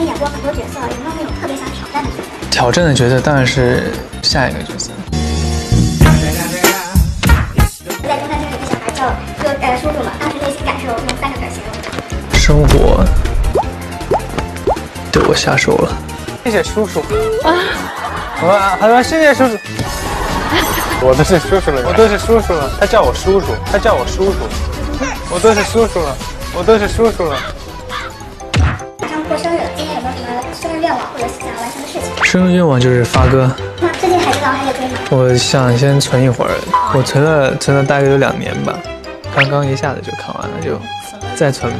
前演过很多角色，有没有那种特别想挑战的角色？挑战的角色当然是下一个角色。在中山镇有个小孩叫就呃叔叔嘛，当时内心感受用三个字形容。生活对我下手了。谢谢叔叔。啊，我他说谢谢叔叔。我都是叔叔了，我都是叔叔了。他叫我叔叔，他叫我叔叔。我都是叔叔了，我都是叔叔了。生日愿望就是发歌。那最近海贼王还有追吗？我想先存一会儿，我存了存了大概有两年吧，刚刚一下子就看完了，就再存。